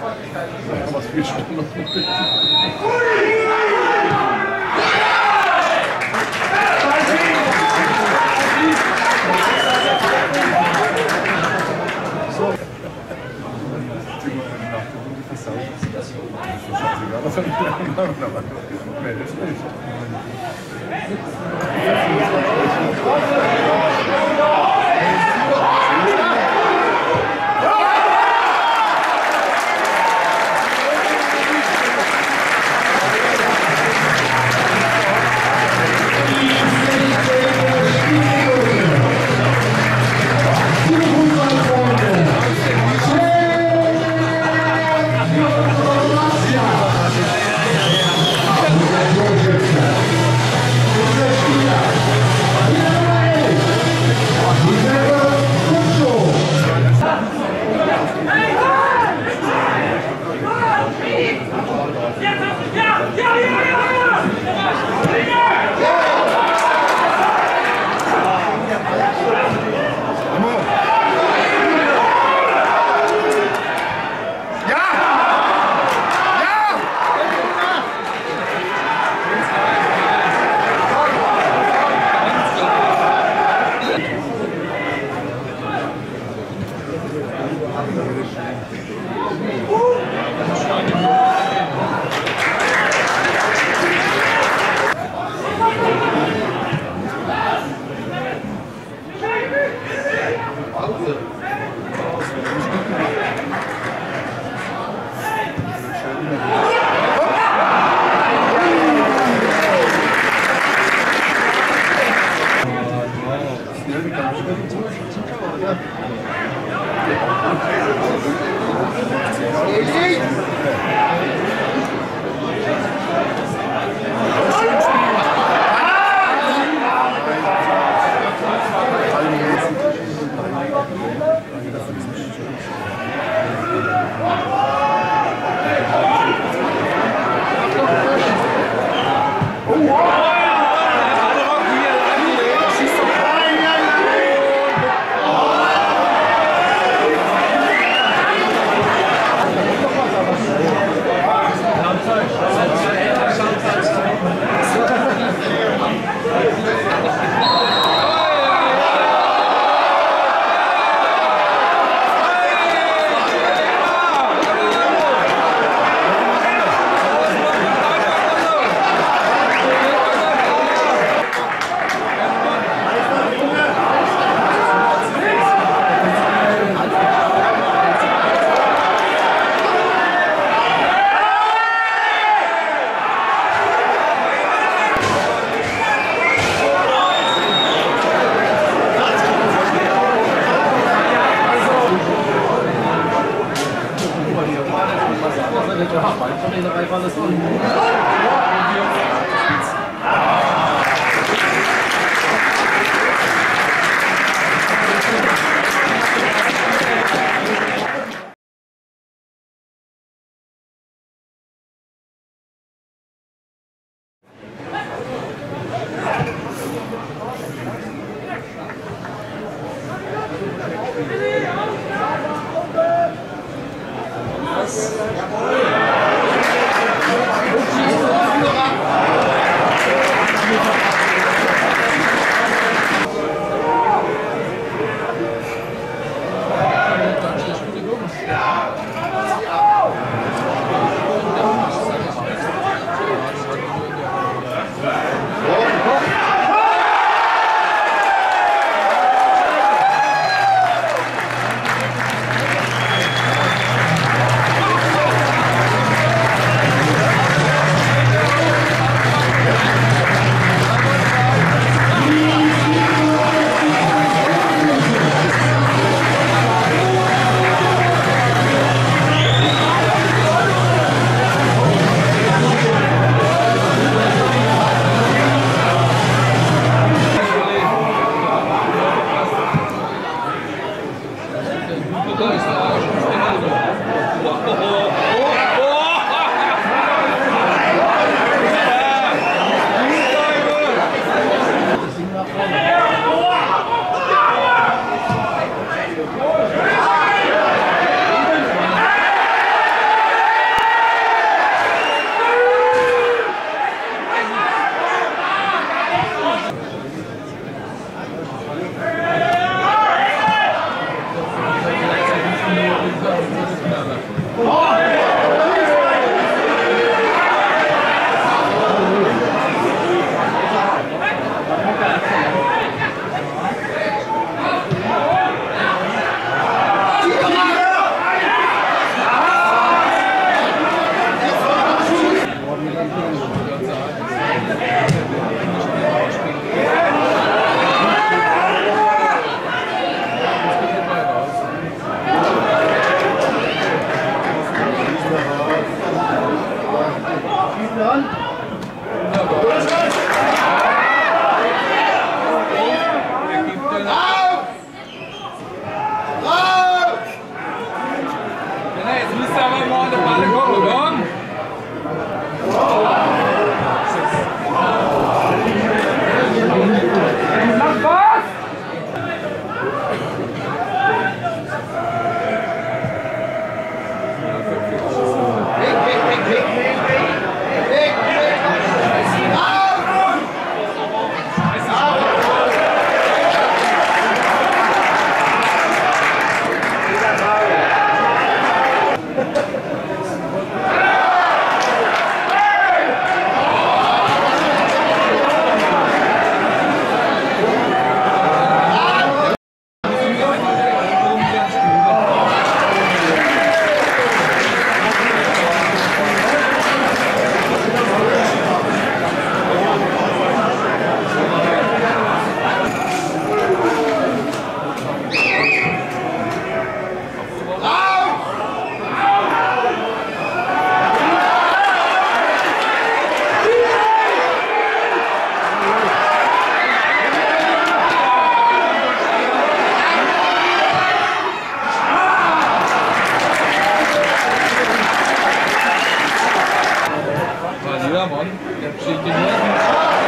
Was willst du noch? Was soll ich denn machen? Mehr ist nicht. こんにちは。She's done. J'ai été